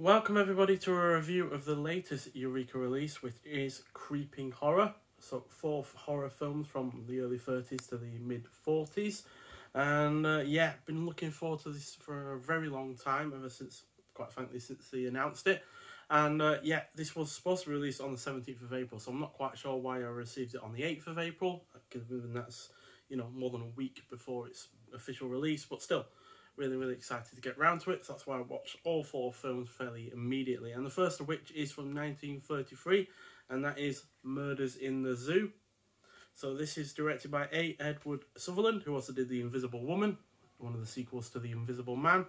Welcome everybody to a review of the latest Eureka release, which is Creeping Horror. So four horror films from the early 30s to the mid 40s. And uh, yeah, been looking forward to this for a very long time, ever since, quite frankly, since they announced it. And uh, yeah, this was supposed to be released on the 17th of April, so I'm not quite sure why I received it on the 8th of April, given that's, you know, more than a week before its official release, but still, really, really excited to get round to it. So that's why I watched all four films fairly immediately. And the first of which is from 1933, and that is Murders in the Zoo. So this is directed by A. Edward Sutherland, who also did The Invisible Woman, one of the sequels to The Invisible Man.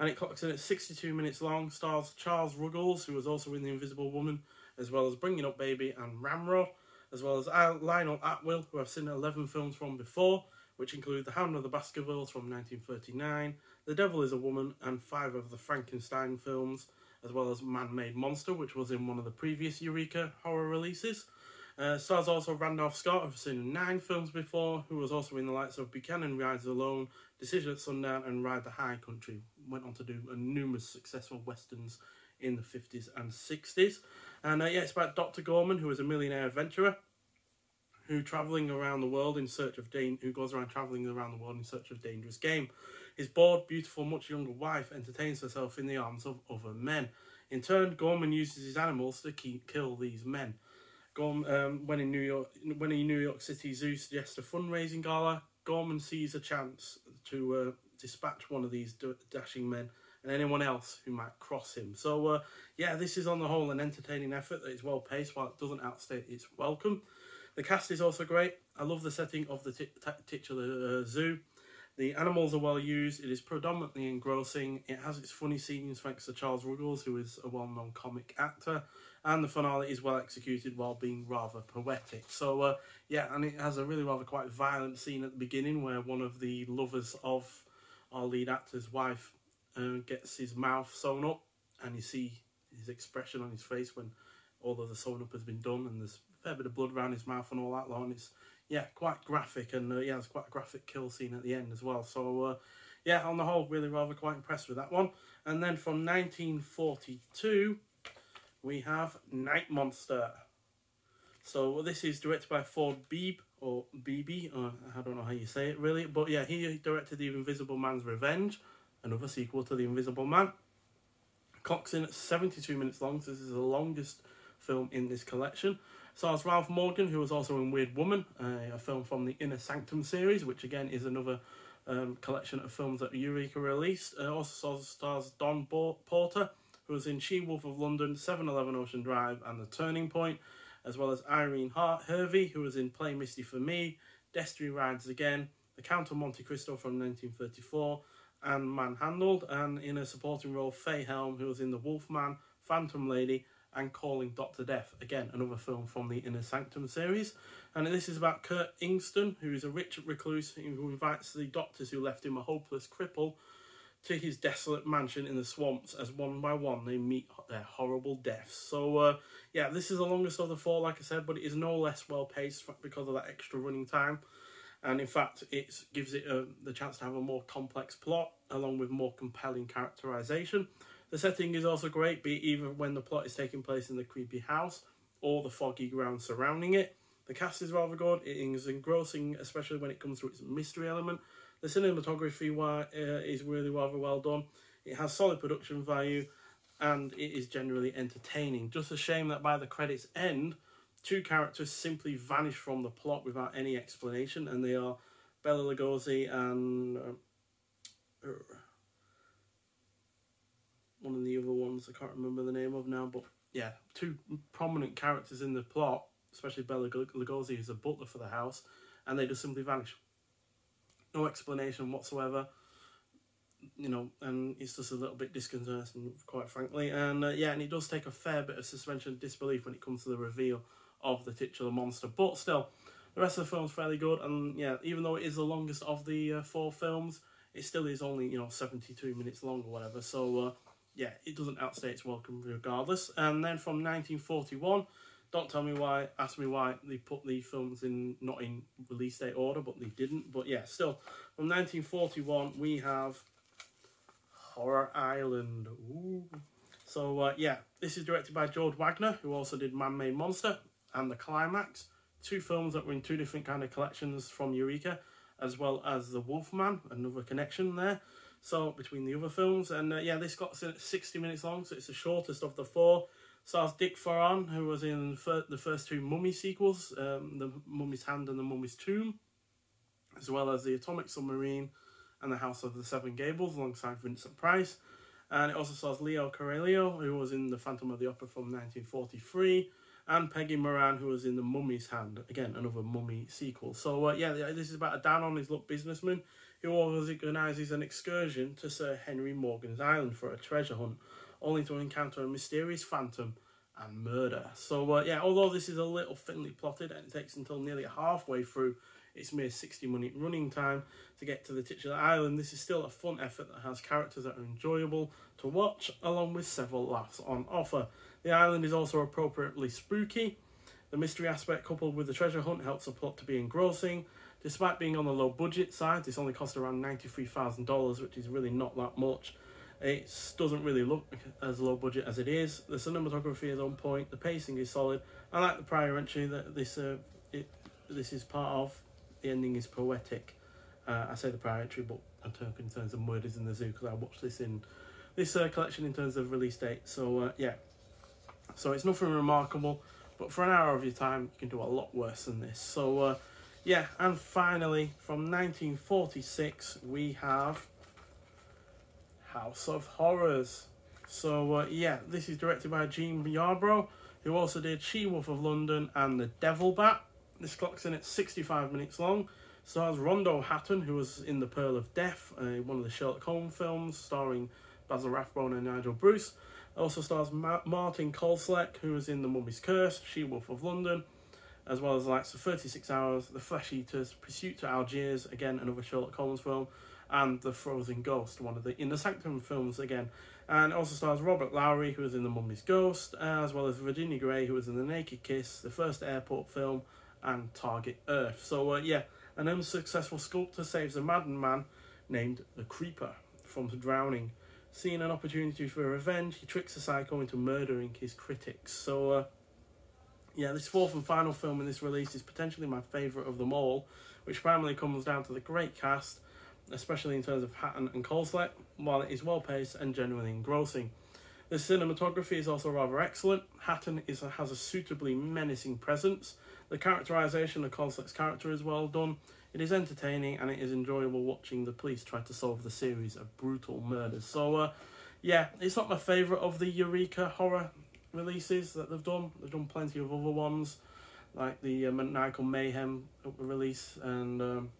And it clocks in at 62 minutes long, stars Charles Ruggles, who was also in The Invisible Woman, as well as Bringing Up Baby and Ramrod, as well as Lionel Atwill, who I've seen 11 films from before, which include The Hound of the Baskervilles from 1939, The Devil is a Woman, and five of the Frankenstein films, as well as Man Made Monster, which was in one of the previous Eureka horror releases. Uh, stars also Randolph Scott, who've seen nine films before, who was also in the likes of Buchanan Rides Alone, Decision at Sundown, and Ride the High Country. Went on to do numerous successful westerns in the 50s and 60s. And uh, yeah, it's about Dr. Gorman, who is a millionaire adventurer who traveling around the world in search of dan- who goes around traveling around the world in search of dangerous game. His bored, beautiful, much younger wife entertains herself in the arms of other men. In turn, Gorman uses his animals to keep, kill these men. Gorman, um, when in New York, when in New York City Zoo suggests a fundraising gala, Gorman sees a chance to uh, dispatch one of these dashing men and anyone else who might cross him. So, uh, yeah, this is on the whole an entertaining effort that is well paced while it doesn't outstay its welcome. The cast is also great. I love the setting of the titular uh, zoo. The animals are well used. It is predominantly engrossing. It has its funny scenes thanks to Charles Ruggles, who is a well known comic actor. And the finale is well executed while being rather poetic. So, uh, yeah, and it has a really rather quite violent scene at the beginning where one of the lovers of our lead actor's wife uh, gets his mouth sewn up, and you see his expression on his face when all of the sewing up has been done, and there's fair bit of blood around his mouth and all that lot. And it's yeah, quite graphic, and uh, yeah, it's quite a graphic kill scene at the end as well. So uh, yeah, on the whole, really rather quite impressed with that one. And then from 1942, we have Night Monster. So this is directed by Ford Beebe or Beebe, uh, I don't know how you say it really, but yeah, he directed The Invisible Man's Revenge, another sequel to The Invisible Man. Clocks in at 72 minutes long, so this is the longest film in this collection. Stars Ralph Morgan, who was also in Weird Woman, a film from the Inner Sanctum series, which again is another um, collection of films that Eureka released. Uh, also stars Don Porter, who was in She Wolf of London, 711 Ocean Drive, and The Turning Point, as well as Irene Hart Hervey, who was in Play Misty for Me, Destry Rides Again, The Count of Monte Cristo from 1934, and Manhandled, and in a supporting role, Fay Helm, who was in The Wolfman, Phantom Lady, and Calling Dr. Death, again, another film from the Inner Sanctum series. And this is about Kurt Ingston, who is a rich recluse who invites the doctors who left him a hopeless cripple to his desolate mansion in the swamps as one by one they meet their horrible deaths. So, uh, yeah, this is the longest of the four, like I said, but it is no less well paced because of that extra running time. And in fact, it gives it uh, the chance to have a more complex plot along with more compelling characterization. The setting is also great, be it either when the plot is taking place in the creepy house or the foggy ground surrounding it. The cast is rather good, it is engrossing, especially when it comes to its mystery element. The cinematography uh, is really rather well done. It has solid production value and it is generally entertaining. Just a shame that by the credits end, two characters simply vanish from the plot without any explanation, and they are Bela Lugosi and. Uh, one of the other ones I can't remember the name of now, but yeah, two prominent characters in the plot, especially Bela Lugosi, who's a butler for the house, and they just simply vanish. No explanation whatsoever, you know, and it's just a little bit disconcerting, quite frankly. And uh, yeah, and it does take a fair bit of suspension of disbelief when it comes to the reveal of the titular monster, but still, the rest of the film's fairly good. And yeah, even though it is the longest of the uh, four films, it still is only you know 72 minutes long or whatever. So uh, yeah, it doesn't outstay its welcome regardless. And then from 1941, don't tell me why, ask me why they put the films in, not in release date order, but they didn't. But yeah, still, from 1941, we have Horror Island. Ooh. So uh, yeah, this is directed by George Waggner, who also did Man Made Monster and The Climax, two films that were in two different kind of collections from Eureka, as well as The Wolfman, another connection there. So between the other films, and uh, yeah, this got 60 minutes long, so it's the shortest of the four. Stars Dick Foran, who was in the first two Mummy sequels, um, The Mummy's Hand and The Mummy's Tomb, as well as The Atomic Submarine and The House of the Seven Gables, alongside Vincent Price. And it also stars Leo Carrillo, who was in The Phantom of the Opera from 1943, and Peggy Moran, who was in The Mummy's Hand, again, another Mummy sequel. So, uh, yeah, this is about a down on his luck businessman who organises an excursion to Sir Henry Morgan's Island for a treasure hunt, only to encounter a mysterious phantom and murder. So, uh, yeah, although this is a little thinly plotted and takes until nearly halfway through its mere 60 minute running time to get to the titular island, this is still a fun effort that has characters that are enjoyable to watch, along with several laughs on offer. The island is also appropriately spooky. The mystery aspect coupled with the treasure hunt helps the plot to be engrossing. Despite being on the low budget side, this only cost around $93,000, which is really not that much. It doesn't really look as low budget as it is. The cinematography is on point. The pacing is solid. I like the prior entry that this uh, it, this is part of. The ending is poetic. Uh, I say the prior entry, but I'm talking in terms of Murders in the Zoo because I watched this in this uh, collection in terms of release date. So uh, yeah, so it's nothing remarkable, but for an hour of your time, you can do a lot worse than this. So, uh, yeah, and finally, from 1946, we have House of Horrors. So, uh, yeah, this is directed by Jean Yarbrough, who also did She-Wolf of London and The Devil Bat. This clock's in at 65 minutes long. Stars Rondo Hatton, who was in The Pearl of Death, uh, one of the Sherlock Holmes films, starring Basil Rathbone and Nigel Bruce. Also stars Ma Martin Kolesek, who was in The Mummy's Curse, She-Wolf of London, as well as the likes of 36 Hours, The Flesh Eaters, Pursuit to Algiers, again another Sherlock Holmes film, and The Frozen Ghost, one of the Inner Sanctum films again. And also stars Robert Lowry, who was in The Mummy's Ghost, as well as Virginia Grey, who was in The Naked Kiss, the first airport film, and Target Earth. So, uh, yeah, an unsuccessful sculptor saves a maddened man named the Creeper from drowning Seeing an opportunity for revenge, he tricks the psycho into murdering his critics. So, uh, yeah, this fourth and final film in this release is potentially my favourite of them all, which primarily comes down to the great cast, especially in terms of Hatton and Kolesek, while it is well paced and genuinely engrossing. The cinematography is also rather excellent. Hatton is, has a suitably menacing presence. The characterization of Kolesek's character is well done, it is entertaining and it is enjoyable watching the police try to solve the series of brutal murders. So, uh, yeah, it's not my favourite of the Eureka horror releases that they've done. They've done plenty of other ones, like the uh, Maniacal Mayhem release and um,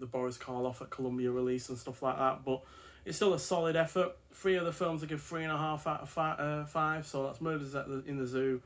the Boris Karloff at Columbia release and stuff like that. But it's still a solid effort. Three of the films I give three and a half out of five, uh, five so that's Murders at the, in the Zoo,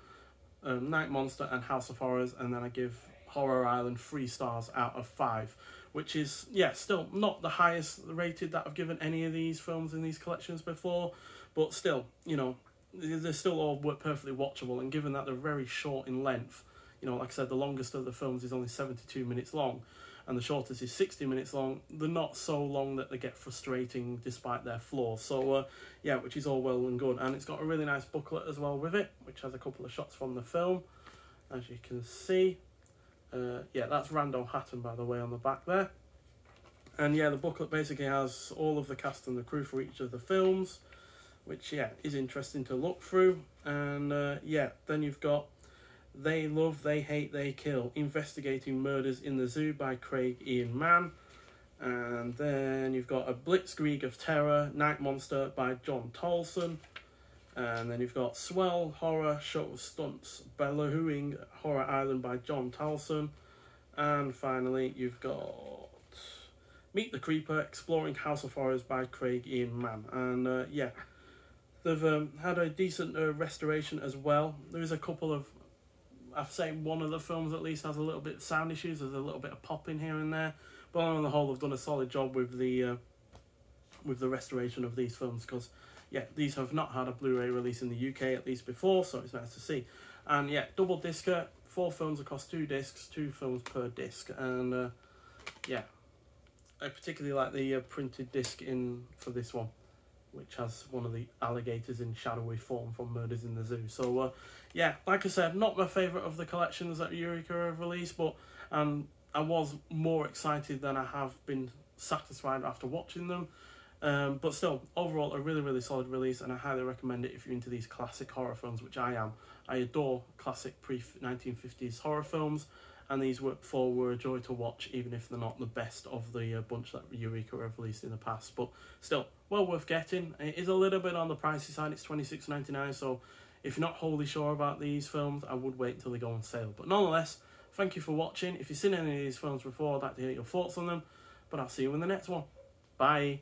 um, Night Monster, and House of Horrors, and then I give Horror Island three stars out of five, which is yeah still not the highest rated that I've given any of these films in these collections before, but still you know they're still all perfectly watchable. And given that they're very short in length, you know like I said, the longest of the films is only seventy two minutes long, and the shortest is 60 minutes long. They're not so long that they get frustrating despite their flaws. So, uh, yeah, which is all well and good. And it's got a really nice booklet as well with it, which has a couple of shots from the film, as you can see. Uh, yeah, that's Rondo Hatton, by the way, on the back there. And yeah, the booklet basically has all of the cast and the crew for each of the films, which, yeah, is interesting to look through. And uh, yeah, then you've got They Love, They Hate, They Kill Investigating Murders in the Zoo by Craig Ian Mann. And then you've got A Blitzkrieg of Terror, Night Monster by John Tolson. And then you've got Swell Horror Show Stunts, Bellowing Horror Island by John tolson And finally, you've got Meet the Creeper, Exploring House of Horrors by Craig Ian Mann. And uh, yeah, they've um, had a decent uh, restoration as well. There is a couple of, I've say one of the films at least has a little bit of sound issues. There's a little bit of popping here and there. But on the whole, they've done a solid job with the uh, with the restoration of these films because yeah, these have not had a Blu-ray release in the UK at least before, so it's nice to see. And yeah, double discer, four films across two discs, two films per disc, and uh, yeah, I particularly like the uh, printed disc in for this one, which has one of the alligators in shadowy form from Murders in the Zoo. So, uh, yeah, like I said, not my favourite of the collections that Eureka have released, but um, I was more excited than I have been satisfied after watching them. Um, but still, overall, a really, really solid release, and I highly recommend it if you're into these classic horror films, which I am. I adore classic pre 1950s horror films, and these were four were a joy to watch, even if they're not the best of the uh, bunch that Eureka have released in the past. But still, well worth getting. It is a little bit on the pricey side. It's twenty six ninety nine. So if you're not wholly sure about these films, I would wait until they go on sale. But nonetheless, thank you for watching. If you've seen any of these films before, I'd like to hear your thoughts on them. But I'll see you in the next one. Bye.